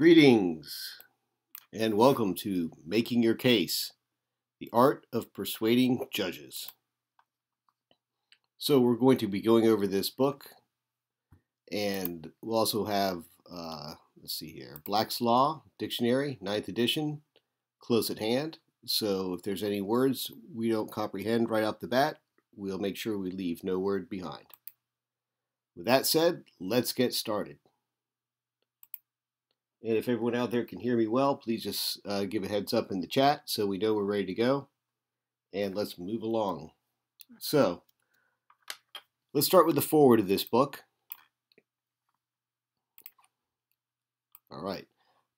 Greetings and welcome to Making Your Case The Art of Persuading Judges. So, we're going to be going over this book, and we'll also have, uh, let's see here, Black's Law Dictionary, 9th edition, close at hand. So, if there's any words we don't comprehend right off the bat, we'll make sure we leave no word behind. With that said, let's get started. And if everyone out there can hear me well, please just uh, give a heads up in the chat so we know we're ready to go. And let's move along. So, let's start with the foreword of this book. All right.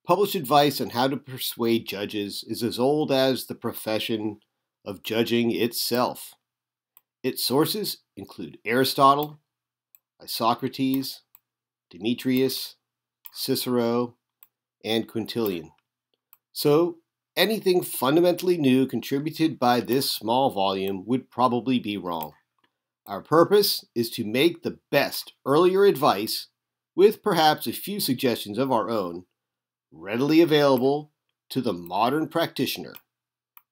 Published advice on how to persuade judges is as old as the profession of judging itself. Its sources include Aristotle, Isocrates, Demetrius, Cicero, and Quintilian. So, anything fundamentally new contributed by this small volume would probably be wrong. Our purpose is to make the best earlier advice, with perhaps a few suggestions of our own, readily available to the modern practitioner,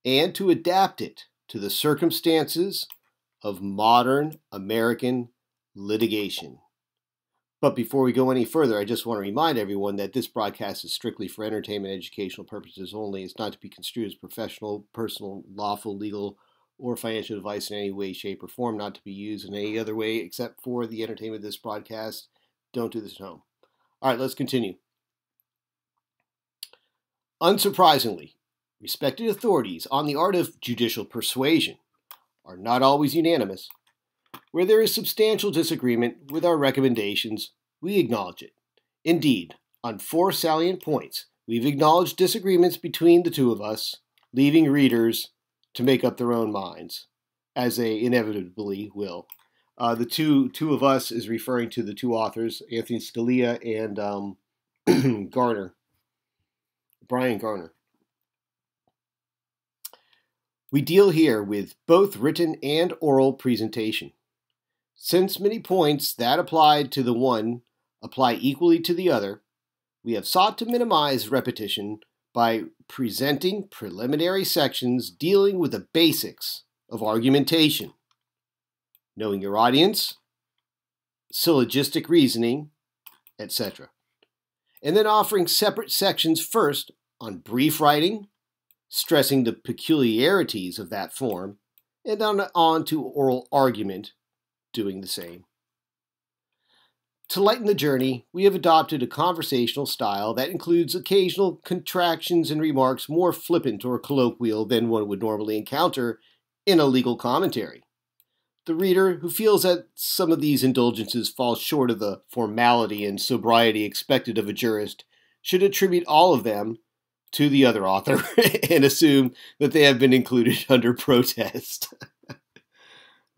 and to adapt it to the circumstances of modern American litigation. But before we go any further, I just want to remind everyone that this broadcast is strictly for entertainment educational purposes only. It's not to be construed as professional, personal, lawful, legal, or financial advice in any way, shape, or form, not to be used in any other way except for the entertainment of this broadcast. Don't do this at home. All right, let's continue. Unsurprisingly, respected authorities on the art of judicial persuasion are not always unanimous. Where there is substantial disagreement with our recommendations, we acknowledge it. Indeed, on four salient points, we've acknowledged disagreements between the two of us, leaving readers to make up their own minds, as they inevitably will. Uh, the two two of us is referring to the two authors, Anthony Scalia and um, Garner, Brian Garner. We deal here with both written and oral presentation. Since many points that applied to the one apply equally to the other, we have sought to minimize repetition by presenting preliminary sections dealing with the basics of argumentation, knowing your audience, syllogistic reasoning, etc. And then offering separate sections first on brief writing, stressing the peculiarities of that form, and on, on to oral argument doing the same. To lighten the journey, we have adopted a conversational style that includes occasional contractions and remarks more flippant or colloquial than one would normally encounter in a legal commentary. The reader who feels that some of these indulgences fall short of the formality and sobriety expected of a jurist should attribute all of them to the other author and assume that they have been included under protest.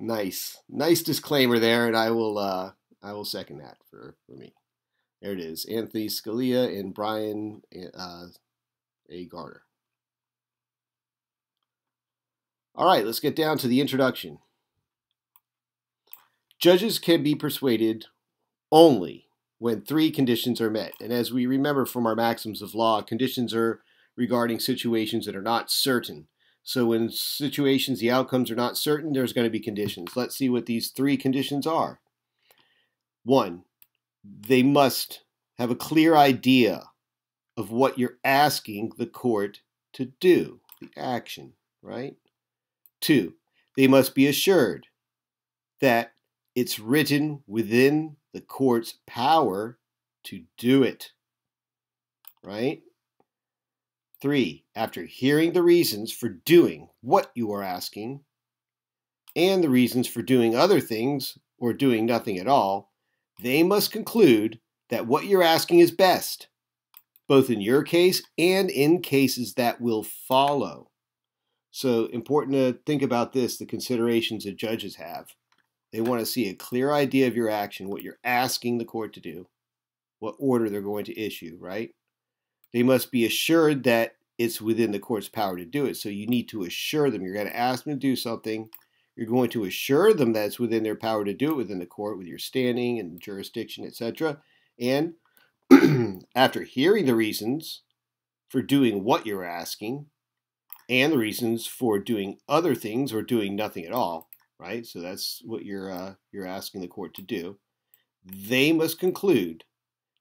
Nice, nice disclaimer there, and I will uh, I will second that for for me. There it is, Anthony Scalia and Brian uh, A. Garner. All right, let's get down to the introduction. Judges can be persuaded only when three conditions are met. And as we remember from our maxims of law, conditions are regarding situations that are not certain. So in situations the outcomes are not certain, there's going to be conditions. Let's see what these three conditions are. One, they must have a clear idea of what you're asking the court to do, the action, right? Two, they must be assured that it's written within the court's power to do it, right? Three, after hearing the reasons for doing what you are asking and the reasons for doing other things or doing nothing at all, they must conclude that what you're asking is best, both in your case and in cases that will follow. So, important to think about this the considerations that judges have. They want to see a clear idea of your action, what you're asking the court to do, what order they're going to issue, right? They must be assured that it's within the court's power to do it. So you need to assure them. You're going to ask them to do something. You're going to assure them that it's within their power to do it within the court with your standing and jurisdiction, etc. And After hearing the reasons for doing what you're asking and the reasons for doing other things or doing nothing at all, right? So that's what you're uh, you're asking the court to do. They must conclude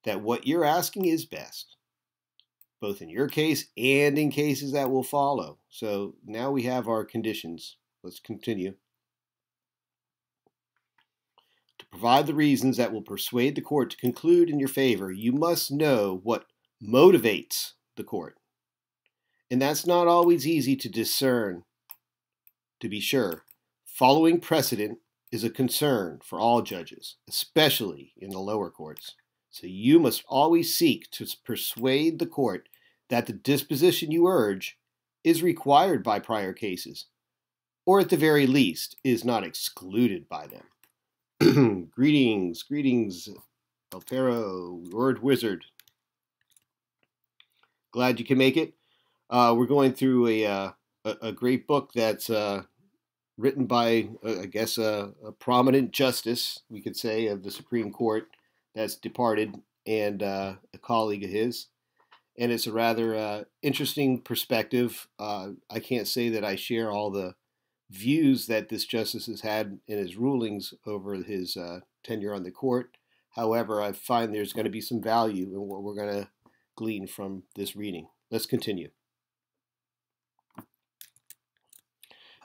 that what you're asking is best, both in your case and in cases that will follow. So now we have our conditions. Let's continue. To provide the reasons that will persuade the court to conclude in your favor, you must know what motivates the court. And that's not always easy to discern, to be sure. Following precedent is a concern for all judges, especially in the lower courts. So you must always seek to persuade the court that the disposition you urge is required by prior cases, or at the very least is not excluded by them. greetings, greetings, Alfaro, word wizard. Glad you can make it. Uh, we're going through a, uh, a, great book that's uh, written by, uh, I guess, a, a, prominent justice, we could say, of the Supreme Court that's departed and uh, a colleague of his. And it's a rather uh, interesting perspective. Uh, I can't say that I share all the views that this justice has had in his rulings over his uh, tenure on the court. However, I find there's going to be some value in what we're going to glean from this reading. Let's continue.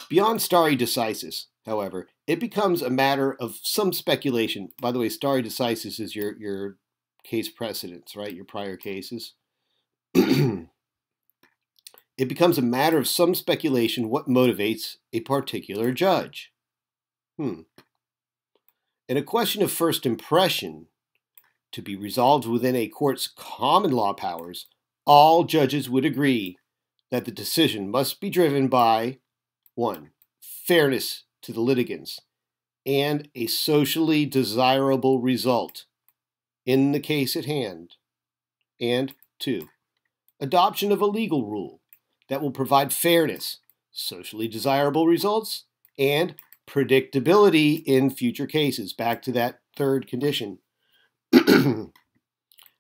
Beyond stare decisis, however, it becomes a matter of some speculation. By the way, stare decisis is your, your case precedents, right? Your prior cases. it becomes a matter of some speculation what motivates a particular judge. Hmm. In a question of first impression, to be resolved within a court's common law powers, all judges would agree that the decision must be driven by 1. Fairness to the litigants, and a socially desirable result in the case at hand. And 2. Adoption of a legal rule that will provide fairness, socially desirable results, and predictability in future cases. Back to that third condition.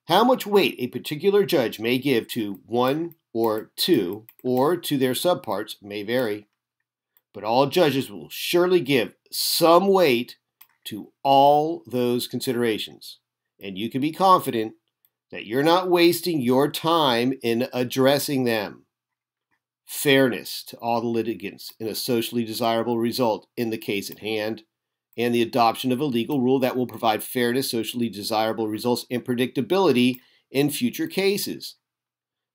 How much weight a particular judge may give to one or two or to their subparts may vary but all judges will surely give some weight to all those considerations. And you can be confident that you're not wasting your time in addressing them. Fairness to all the litigants in a socially desirable result in the case at hand, and the adoption of a legal rule that will provide fairness, socially desirable results, and predictability in future cases.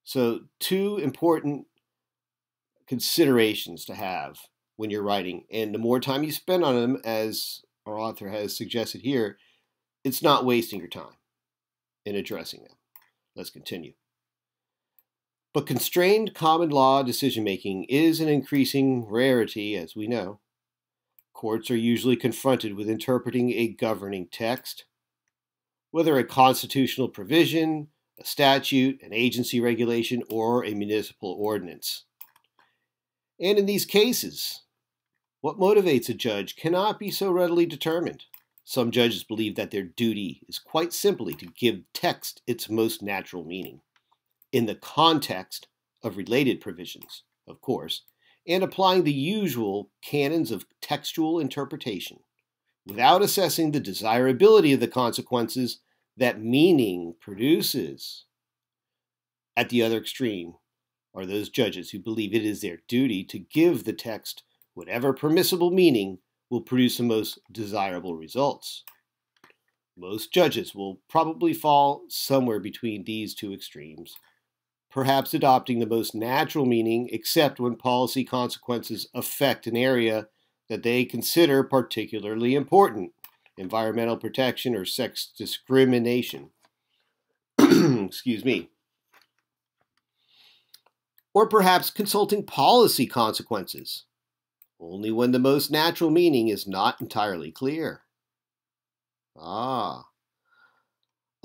So, two important considerations to have when you're writing. And the more time you spend on them, as our author has suggested here, it's not wasting your time in addressing them. Let's continue. But constrained common law decision making is an increasing rarity, as we know. Courts are usually confronted with interpreting a governing text, whether a constitutional provision, a statute, an agency regulation, or a municipal ordinance. And in these cases, what motivates a judge cannot be so readily determined. Some judges believe that their duty is quite simply to give text its most natural meaning, in the context of related provisions, of course, and applying the usual canons of textual interpretation, without assessing the desirability of the consequences that meaning produces. At the other extreme, are those judges who believe it is their duty to give the text whatever permissible meaning will produce the most desirable results. Most judges will probably fall somewhere between these two extremes, perhaps adopting the most natural meaning except when policy consequences affect an area that they consider particularly important environmental protection or sex discrimination. Excuse me or perhaps consulting policy consequences, only when the most natural meaning is not entirely clear. Ah.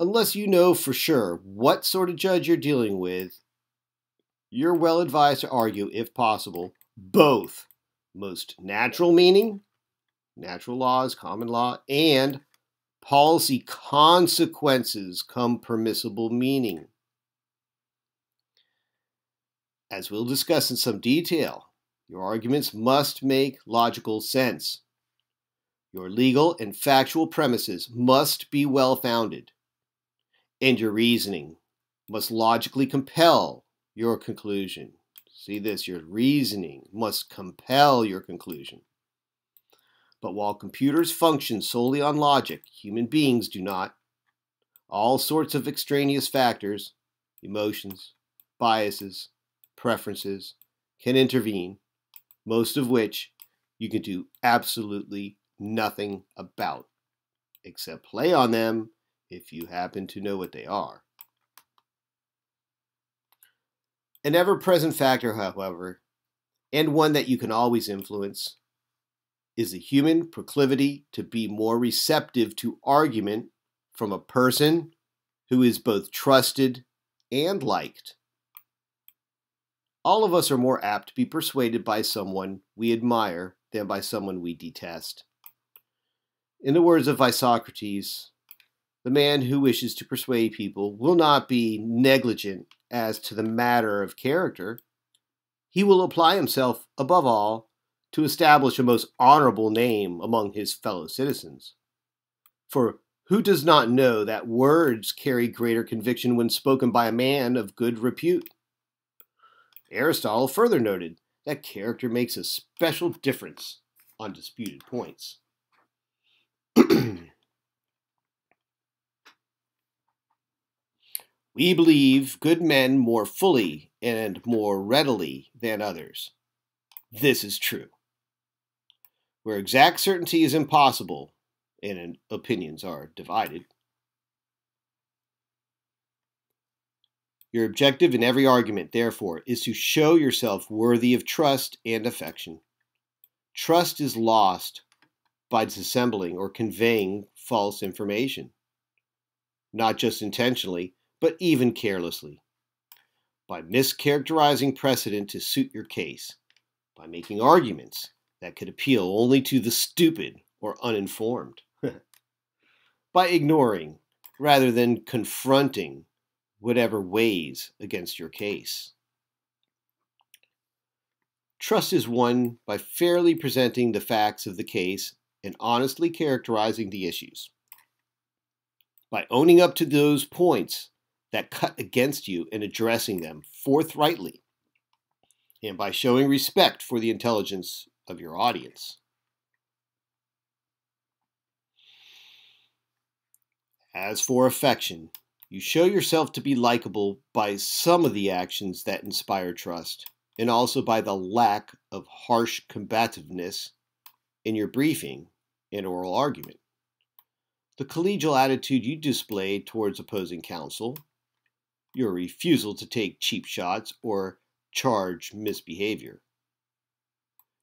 Unless you know for sure what sort of judge you're dealing with, you're well advised to argue, if possible, both most natural meaning, natural laws, common law, and policy consequences come permissible meaning. As we'll discuss in some detail, your arguments must make logical sense. Your legal and factual premises must be well founded, and your reasoning must logically compel your conclusion. See this your reasoning must compel your conclusion. But while computers function solely on logic, human beings do not. All sorts of extraneous factors, emotions, biases, preferences, can intervene, most of which you can do absolutely nothing about, except play on them if you happen to know what they are. An ever present factor, however, and one that you can always influence, is the human proclivity to be more receptive to argument from a person who is both trusted and liked. All of us are more apt to be persuaded by someone we admire than by someone we detest. In the words of Isocrates, the man who wishes to persuade people will not be negligent as to the matter of character. He will apply himself, above all, to establish a most honorable name among his fellow citizens. For who does not know that words carry greater conviction when spoken by a man of good repute? Aristotle further noted that character makes a special difference on disputed points. we believe good men more fully and more readily than others. This is true. Where exact certainty is impossible and opinions are divided, Your objective in every argument, therefore, is to show yourself worthy of trust and affection. Trust is lost by disassembling or conveying false information, not just intentionally, but even carelessly, by mischaracterizing precedent to suit your case, by making arguments that could appeal only to the stupid or uninformed, by ignoring rather than confronting whatever weighs against your case. Trust is won by fairly presenting the facts of the case and honestly characterizing the issues. By owning up to those points that cut against you and addressing them forthrightly, and by showing respect for the intelligence of your audience. As for affection, you show yourself to be likable by some of the actions that inspire trust, and also by the lack of harsh combativeness in your briefing and oral argument. The collegial attitude you display towards opposing counsel, your refusal to take cheap shots or charge misbehavior,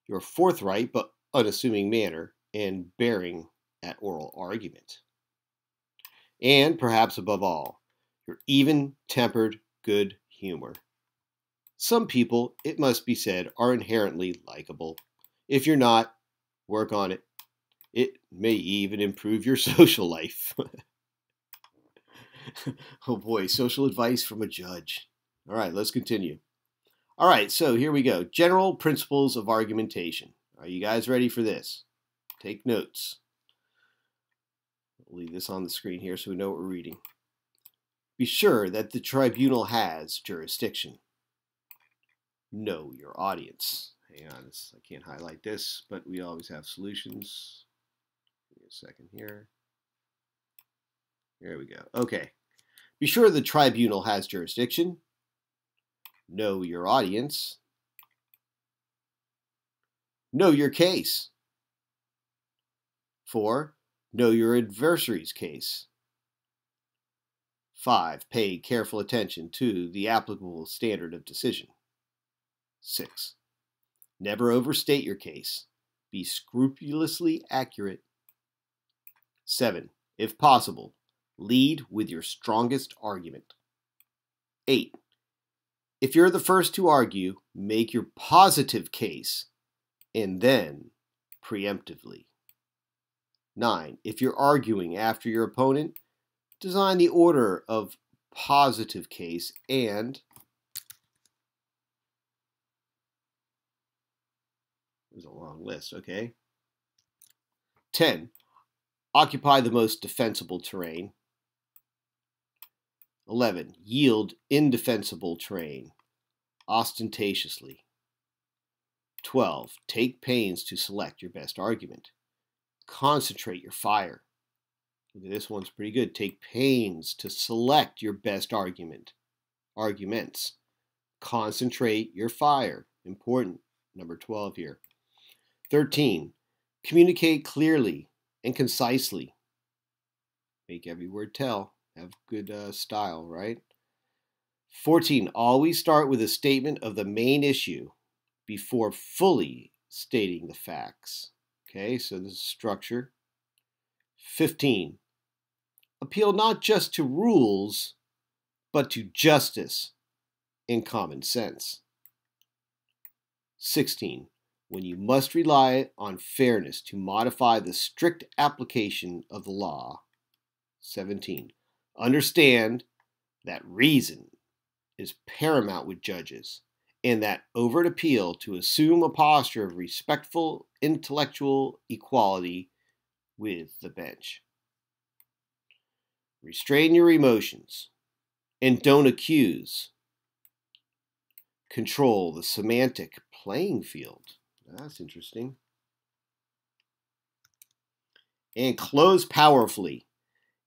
your forthright but unassuming manner and bearing at oral argument and perhaps above all, your even tempered good humor. Some people, it must be said, are inherently likable. If you're not, work on it. It may even improve your social life. oh boy, social advice from a judge. All right, let's continue. All right, so here we go. General principles of argumentation. Are you guys ready for this? Take notes. I'll leave this on the screen here so we know what we're reading. Be sure that the tribunal has jurisdiction. Know your audience. Hang on, I can't highlight this, but we always have solutions. Give me a second here. There we go. Okay. Be sure the tribunal has jurisdiction. Know your audience. Know your case. Four, Know your adversary's case. 5. Pay careful attention to the applicable standard of decision. 6. Never overstate your case. Be scrupulously accurate. 7. If possible, lead with your strongest argument. 8. If you're the first to argue, make your positive case and then preemptively. 9. If you're arguing after your opponent, design the order of positive case and there's a long list, okay? 10. Occupy the most defensible terrain. 11. Yield indefensible terrain ostentatiously. 12. Take pains to select your best argument. Concentrate your fire. This one's pretty good. Take pains to select your best argument. Arguments. Concentrate your fire. Important. Number 12 here. 13. Communicate clearly and concisely. Make every word tell. Have good uh, style, right? 14. Always start with a statement of the main issue before fully stating the facts. Okay, so this is structure. 15. Appeal not just to rules, but to justice and common sense. 16. When you must rely on fairness to modify the strict application of the law. 17. Understand that reason is paramount with judges, and that overt appeal to assume a posture of respectful intellectual equality with the bench. Restrain your emotions and don't accuse. Control the semantic playing field. That's interesting. And close powerfully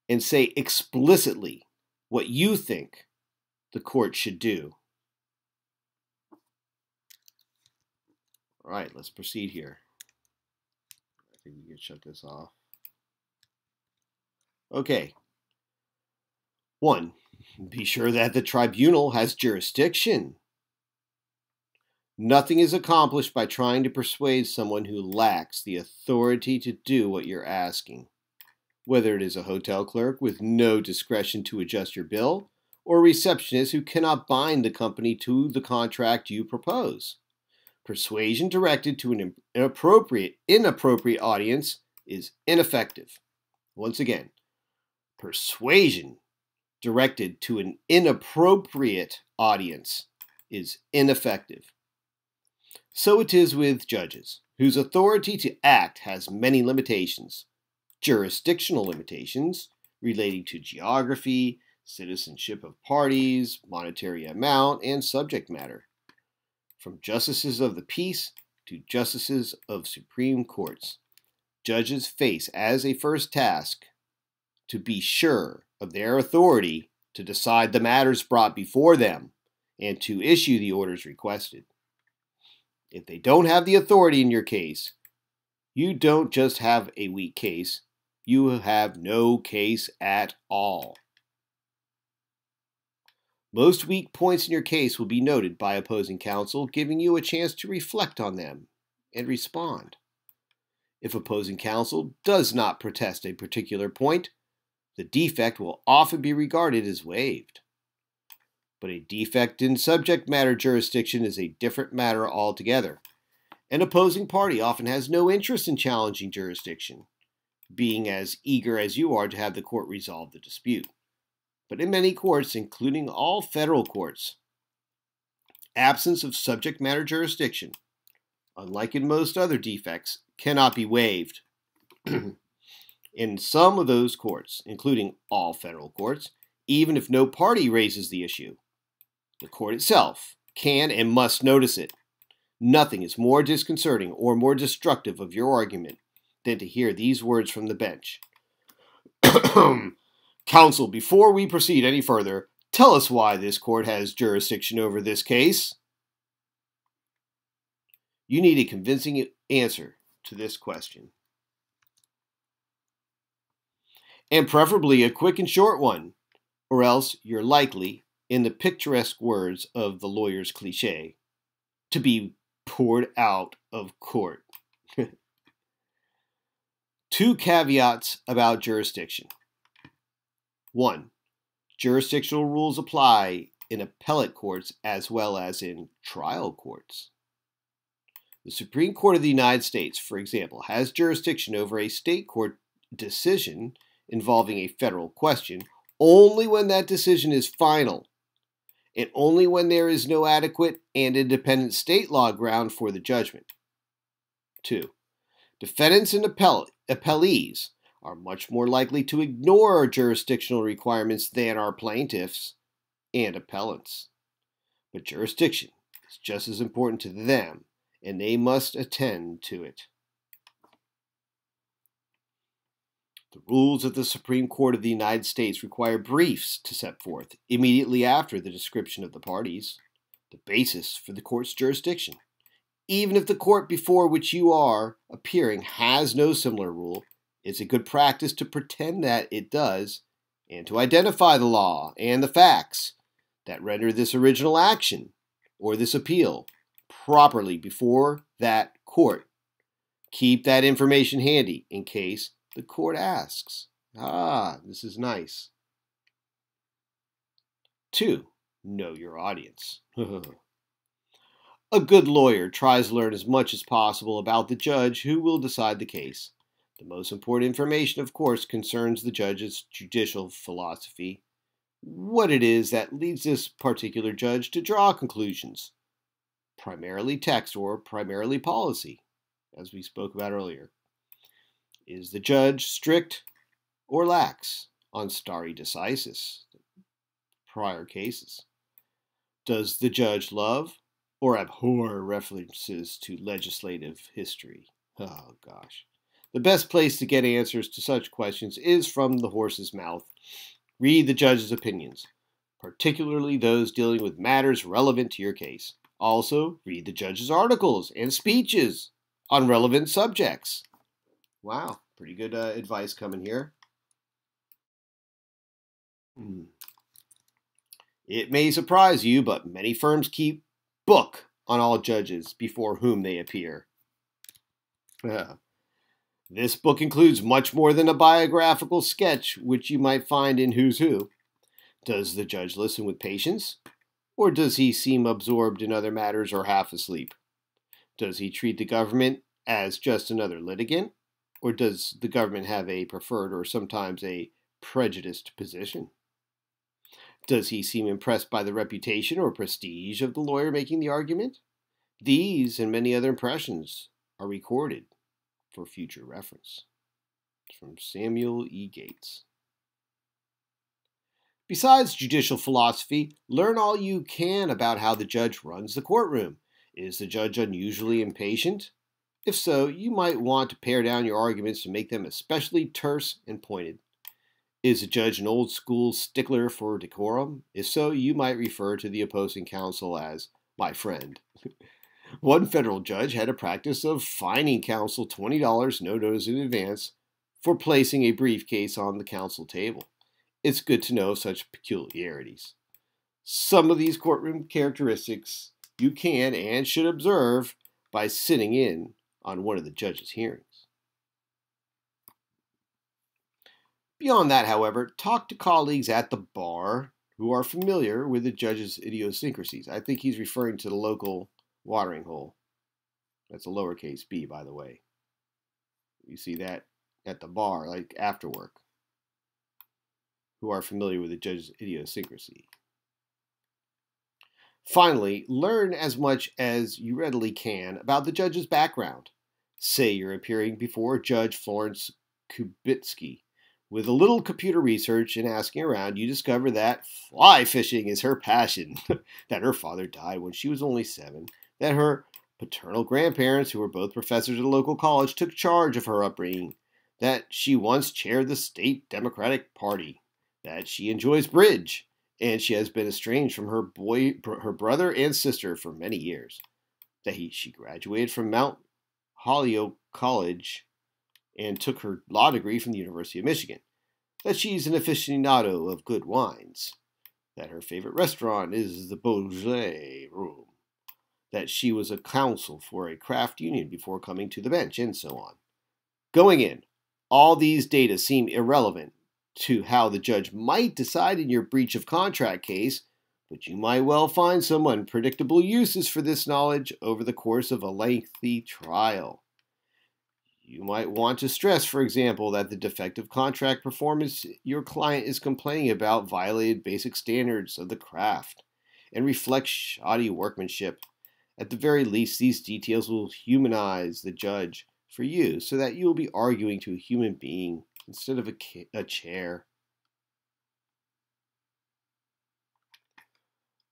and say explicitly what you think the court should do. All right, let's proceed here. I think we can shut this off. Okay. One, be sure that the tribunal has jurisdiction. Nothing is accomplished by trying to persuade someone who lacks the authority to do what you're asking. Whether it is a hotel clerk with no discretion to adjust your bill, or a receptionist who cannot bind the company to the contract you propose. Persuasion directed to an inappropriate, inappropriate audience is ineffective. Once again, persuasion directed to an inappropriate audience is ineffective. So it is with judges, whose authority to act has many limitations jurisdictional limitations relating to geography, citizenship of parties, monetary amount, and subject matter. From justices of the peace to justices of Supreme Courts, judges face as a first task to be sure of their authority to decide the matters brought before them and to issue the orders requested. If they don't have the authority in your case, you don't just have a weak case, you have no case at all. Most weak points in your case will be noted by opposing counsel, giving you a chance to reflect on them and respond. If opposing counsel does not protest a particular point, the defect will often be regarded as waived. But a defect in subject matter jurisdiction is a different matter altogether. An opposing party often has no interest in challenging jurisdiction, being as eager as you are to have the court resolve the dispute but in many courts, including all federal courts, absence of subject matter jurisdiction, unlike in most other defects, cannot be waived. in some of those courts, including all federal courts, even if no party raises the issue, the court itself can and must notice it. Nothing is more disconcerting or more destructive of your argument than to hear these words from the bench. Counsel, before we proceed any further, tell us why this court has jurisdiction over this case. You need a convincing answer to this question. And preferably a quick and short one, or else you're likely, in the picturesque words of the lawyer's cliche, to be poured out of court. Two caveats about jurisdiction. 1. Jurisdictional rules apply in appellate courts as well as in trial courts. The Supreme Court of the United States, for example, has jurisdiction over a state court decision involving a federal question only when that decision is final, and only when there is no adequate and independent state law ground for the judgment. 2. Defendants and appell- appellees are much more likely to ignore jurisdictional requirements than are plaintiffs and appellants. But jurisdiction is just as important to them, and they must attend to it. The rules of the Supreme Court of the United States require briefs to set forth, immediately after the description of the parties, the basis for the court's jurisdiction. Even if the court before which you are appearing has no similar rule, it's a good practice to pretend that it does and to identify the law and the facts that render this original action or this appeal properly before that court. Keep that information handy in case the court asks. Ah, this is nice. Two, know your audience. A good lawyer tries to learn as much as possible about the judge who will decide the case. The most important information, of course, concerns the judge's judicial philosophy, what it is that leads this particular judge to draw conclusions, primarily text or primarily policy, as we spoke about earlier. Is the judge strict or lax on stare decisis, prior cases? Does the judge love or abhor references to legislative history. Oh, gosh. The best place to get answers to such questions is from the horse's mouth. Read the judge's opinions, particularly those dealing with matters relevant to your case. Also, read the judge's articles and speeches on relevant subjects. Wow, pretty good uh, advice coming here. Hmm. It may surprise you, but many firms keep book on all judges before whom they appear. This book includes much more than a biographical sketch which you might find in Who's Who. Does the judge listen with patience? Or does he seem absorbed in other matters or half asleep? Does he treat the government as just another litigant? Or does the government have a preferred or sometimes a prejudiced position? Does he seem impressed by the reputation or prestige of the lawyer making the argument? These and many other impressions are recorded for future reference. From Samuel E. Gates. Besides judicial philosophy, learn all you can about how the judge runs the courtroom. Is the judge unusually impatient? If so, you might want to pare down your arguments to make them especially terse and pointed. Is the judge an old school stickler for decorum? If so, you might refer to the opposing counsel as my friend. One federal judge had a practice of fining counsel $20 no notice in advance for placing a briefcase on the counsel table. It's good to know such peculiarities. Some of these courtroom characteristics you can and should observe by sitting in on one of the judge's hearings. Beyond that, however, talk to colleagues at the bar who are familiar with the judge's idiosyncrasies. I think he's referring to the local watering hole. That's a lowercase b, by the way. You see that at the bar, like after work, who are familiar with the judge's idiosyncrasy. Finally, learn as much as you readily can about the judge's background. Say you're appearing before Judge Florence Kubitsky, with a little computer research and asking around, you discover that fly fishing is her passion, that her father died when she was only seven, that her paternal grandparents, who were both professors at a local college, took charge of her upbringing, that she once chaired the state Democratic Party, that she enjoys bridge, and she has been estranged from her boy, her brother and sister for many years, that he, she graduated from Mount Holyoke College and took her law degree from the University of Michigan, that she's an aficionado of good wines, that her favorite restaurant is the Beaujolais Room, that she was a counsel for a craft union before coming to the bench, and so on. Going in, all these data seem irrelevant to how the judge might decide in your breach of contract case, but you might well find some unpredictable uses for this knowledge over the course of a lengthy trial You might want to stress, for example, that the defective contract performance your client is complaining about violated basic standards of the craft and reflects shoddy workmanship. At the very least, these details will humanize the judge for you so that you will be arguing to a human being instead of a, a chair.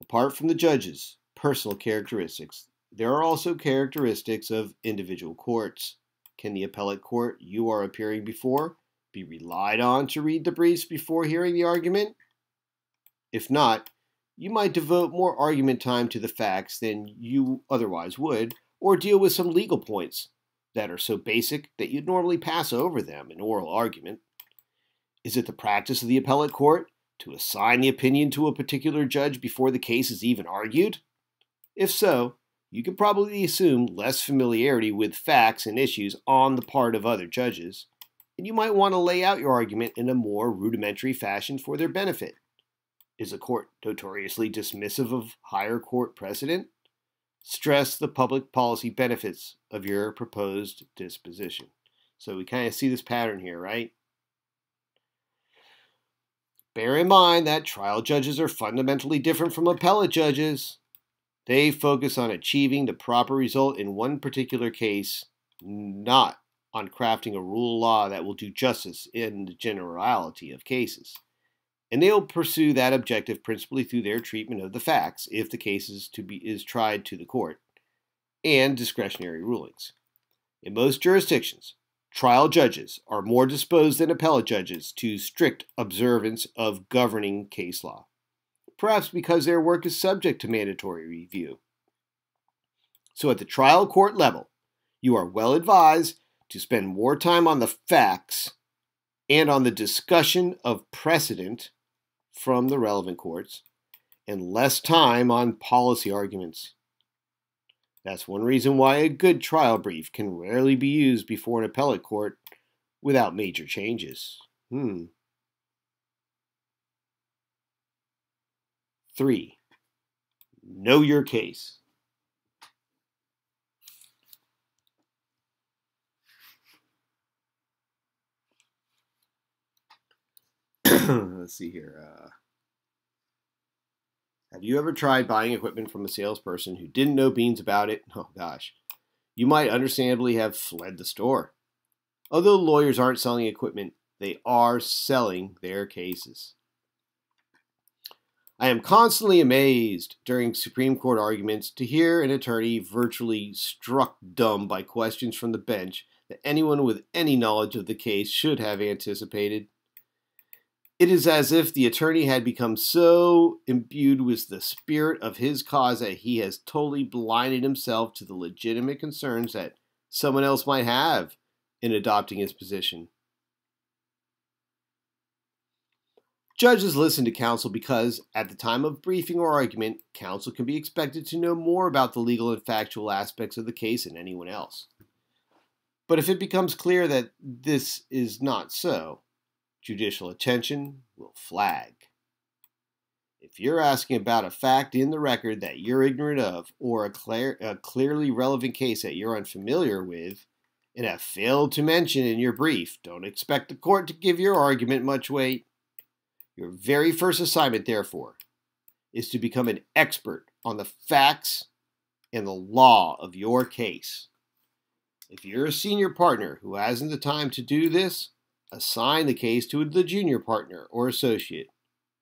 Apart from the judge's personal characteristics, there are also characteristics of individual courts. Can the appellate court you are appearing before be relied on to read the briefs before hearing the argument? If not, you might devote more argument time to the facts than you otherwise would, or deal with some legal points that are so basic that you'd normally pass over them in oral argument. Is it the practice of the appellate court to assign the opinion to a particular judge before the case is even argued? If so, you can probably assume less familiarity with facts and issues on the part of other judges, and you might want to lay out your argument in a more rudimentary fashion for their benefit. Is a court notoriously dismissive of higher court precedent? Stress the public policy benefits of your proposed disposition. So we kind of see this pattern here, right? Bear in mind that trial judges are fundamentally different from appellate judges. They focus on achieving the proper result in one particular case, not on crafting a rule of law that will do justice in the generality of cases. And they'll pursue that objective principally through their treatment of the facts if the case is, to be, is tried to the court, and discretionary rulings. In most jurisdictions, trial judges are more disposed than appellate judges to strict observance of governing case law perhaps because their work is subject to mandatory review. So at the trial court level, you are well advised to spend more time on the facts and on the discussion of precedent from the relevant courts and less time on policy arguments. That's one reason why a good trial brief can rarely be used before an appellate court without major changes. Hmm. Three, know your case. Let's see here. Uh, have you ever tried buying equipment from a salesperson who didn't know beans about it? Oh gosh. You might understandably have fled the store. Although lawyers aren't selling equipment, they are selling their cases. I am constantly amazed during Supreme Court arguments to hear an attorney virtually struck dumb by questions from the bench that anyone with any knowledge of the case should have anticipated. It is as if the attorney had become so imbued with the spirit of his cause that he has totally blinded himself to the legitimate concerns that someone else might have in adopting his position. Judges listen to counsel because, at the time of briefing or argument, counsel can be expected to know more about the legal and factual aspects of the case than anyone else. But if it becomes clear that this is not so, judicial attention will flag. If you're asking about a fact in the record that you're ignorant of, or a, clear, a clearly relevant case that you're unfamiliar with, and have failed to mention in your brief, don't expect the court to give your argument much weight. Your very first assignment, therefore, is to become an expert on the facts and the law of your case. If you're a senior partner who hasn't the time to do this, assign the case to the junior partner or associate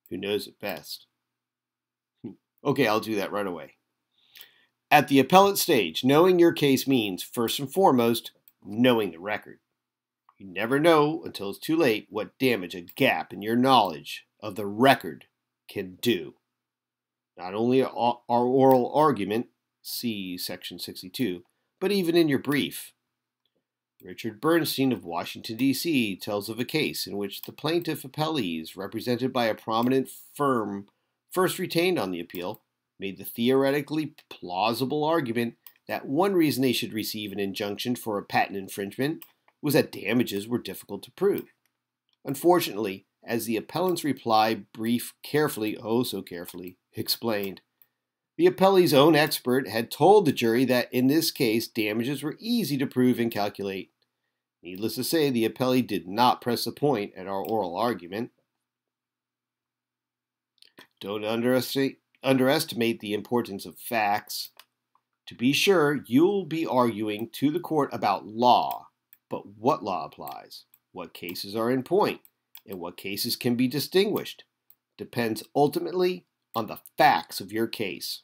who knows it best. Hmm. Okay, I'll do that right away. At the appellate stage, knowing your case means, first and foremost, knowing the record. You never know until it's too late what damage a gap in your knowledge of the record can do. Not only our oral argument, see section 62, but even in your brief. Richard Bernstein of Washington, D.C., tells of a case in which the plaintiff appellees, represented by a prominent firm first retained on the appeal, made the theoretically plausible argument that one reason they should receive an injunction for a patent infringement was that damages were difficult to prove. Unfortunately, as the appellant's reply brief carefully, oh so carefully, explained, the appellee's own expert had told the jury that in this case damages were easy to prove and calculate. Needless to say, the appellee did not press a point at our oral argument. Don't underestimate, underestimate the importance of facts. To be sure, you'll be arguing to the court about law, but what law applies, what cases are in point, and what cases can be distinguished depends ultimately on the facts of your case.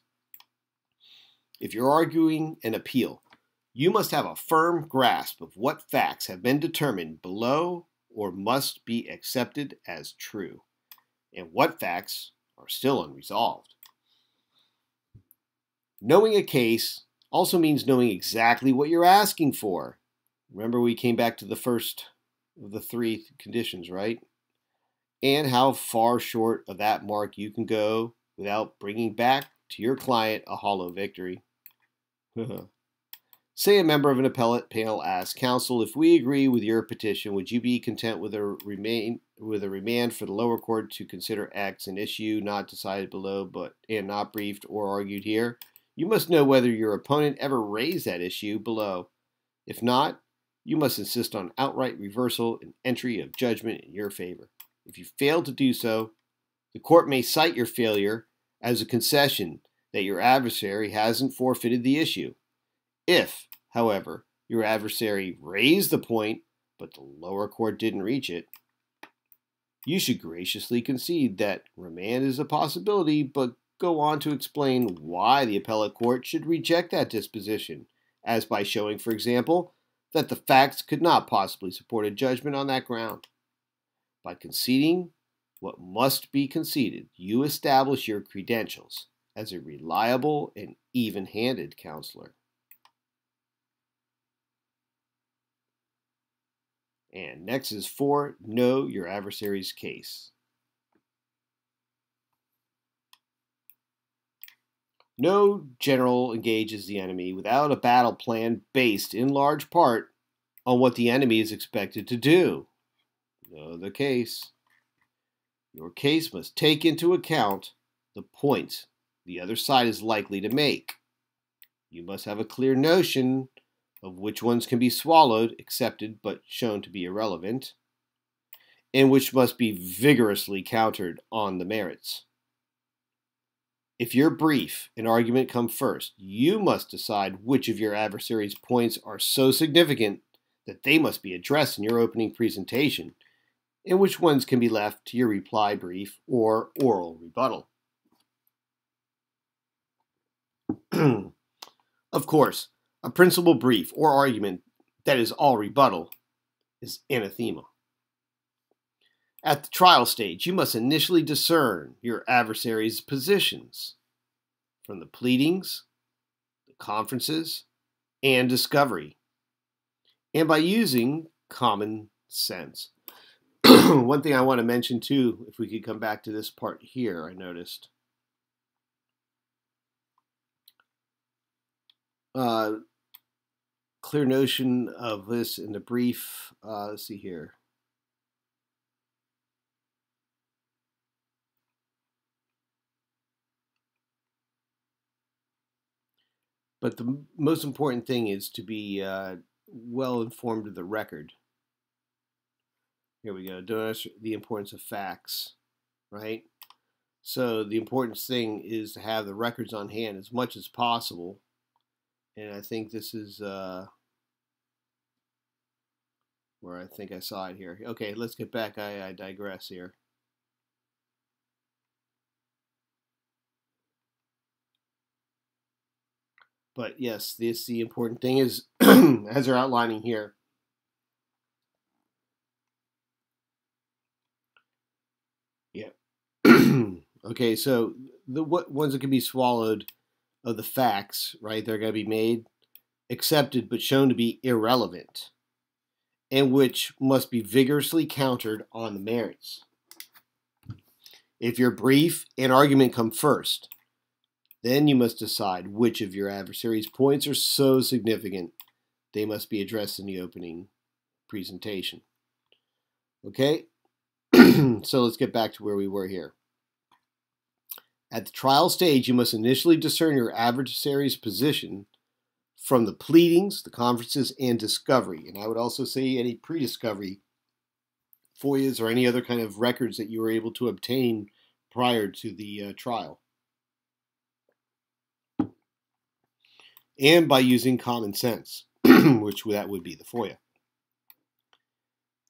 If you're arguing an appeal, you must have a firm grasp of what facts have been determined below or must be accepted as true, and what facts are still unresolved. Knowing a case also means knowing exactly what you're asking for. Remember, we came back to the first of the three conditions, right? And how far short of that mark you can go without bringing back to your client a hollow victory. Say a member of an appellate panel asks, Counsel, if we agree with your petition, would you be content with a remain with a remand for the lower court to consider X, an issue not decided below but and not briefed or argued here? You must know whether your opponent ever raised that issue below. If not, you must insist on outright reversal and entry of judgment in your favor. If you fail to do so, the court may cite your failure as a concession that your adversary hasn't forfeited the issue. If, however, your adversary raised the point, but the lower court didn't reach it, you should graciously concede that remand is a possibility, but go on to explain why the appellate court should reject that disposition, as by showing, for example, that the facts could not possibly support a judgment on that ground. By conceding what must be conceded, you establish your credentials as a reliable and even handed counselor. And next is four, know your adversary's case. No general engages the enemy without a battle plan based in large part on what the enemy is expected to do. Know the case. Your case must take into account the points the other side is likely to make. You must have a clear notion of which ones can be swallowed, accepted, but shown to be irrelevant, and which must be vigorously countered on the merits. If your brief and argument come first, you must decide which of your adversary's points are so significant that they must be addressed in your opening presentation, and which ones can be left to your reply brief or oral rebuttal. of course, a principal brief or argument that is all rebuttal is anathema. At the trial stage, you must initially discern your adversary's positions from the pleadings, the conferences, and discovery, and by using common sense. One thing I want to mention too, if we could come back to this part here, I noticed. Uh, clear notion of this in the brief. Uh, let's see here. But the most important thing is to be uh, well informed of the record. Here we go. Don't the importance of facts, right? So the important thing is to have the records on hand as much as possible and I think this is uh, where I think I saw it here. Okay, let's get back. I, I digress here. But yes, this the important thing is as they're outlining here. Yeah. okay, so the what ones that can be swallowed of the facts, right, they're going to be made, accepted, but shown to be irrelevant, and which must be vigorously countered on the merits. If your brief and argument come first, then you must decide which of your adversary's points are so significant they must be addressed in the opening presentation. Okay? so let's get back to where we were here. At the trial stage, you must initially discern your adversary's position from the pleadings, the conferences, and discovery. And I would also say any pre discovery FOIAs or any other kind of records that you were able to obtain prior to the uh, trial. And by using common sense, which that would be the FOIA.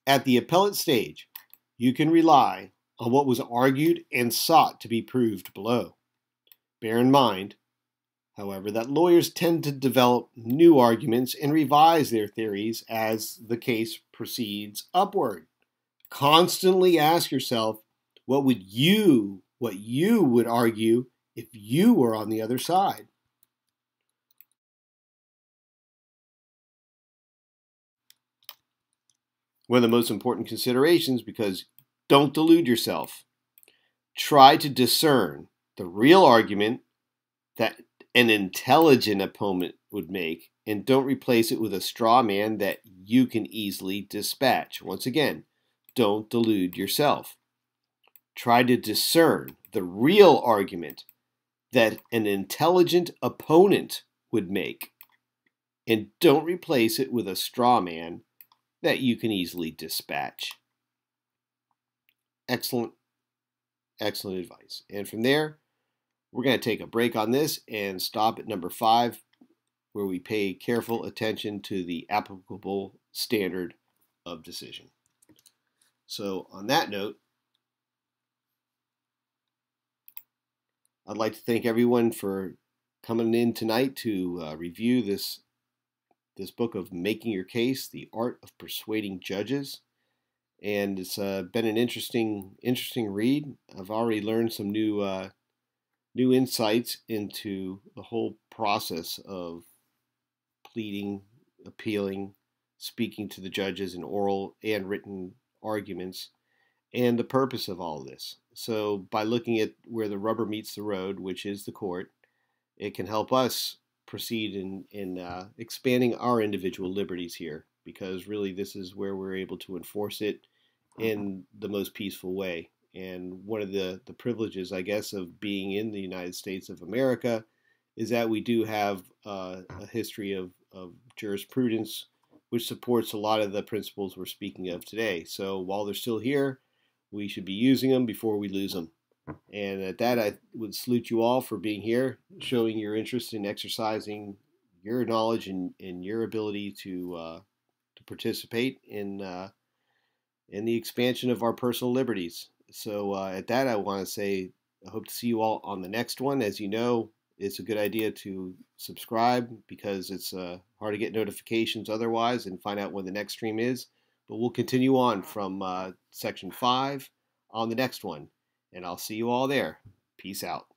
At the appellate stage, you can rely on what was argued and sought to be proved below. Bear in mind, however, that lawyers tend to develop new arguments and revise their theories as the case proceeds upward. Constantly ask yourself, what would you, what you would argue if you were on the other side? One of the most important considerations because don't delude yourself. Try to discern the real argument that an intelligent opponent would make and don't replace it with a straw man that you can easily dispatch. Once again, don't delude yourself. Try to discern the real argument that an intelligent opponent would make and don't replace it with a straw man that you can easily dispatch. Excellent, excellent advice. And from there, we're going to take a break on this and stop at number five, where we pay careful attention to the applicable standard of decision. So, on that note, I'd like to thank everyone for coming in tonight to uh, review this this book of Making Your Case: The Art of Persuading Judges. And it's uh, been an interesting interesting read. I've already learned some new uh, new insights into the whole process of pleading, appealing, speaking to the judges in oral and written arguments, and the purpose of all this. So, by looking at where the rubber meets the road, which is the court, it can help us proceed in, in uh, expanding our individual liberties here, because really this is where we're able to enforce it in the most peaceful way. And one of the, the privileges, I guess, of being in the United States of America is that we do have uh, a history of, of jurisprudence which supports a lot of the principles we're speaking of today. So while they're still here, we should be using them before we lose them. And at that, I would salute you all for being here, showing your interest in exercising your knowledge and, and your ability to uh, to participate in uh, in the expansion of our personal liberties. So uh, at that, I want to say I hope to see you all on the next one. As you know, it's a good idea to subscribe because it's uh, hard to get notifications otherwise and find out when the next stream is. But we'll continue on from uh, section five on the next one, and I'll see you all there. Peace out.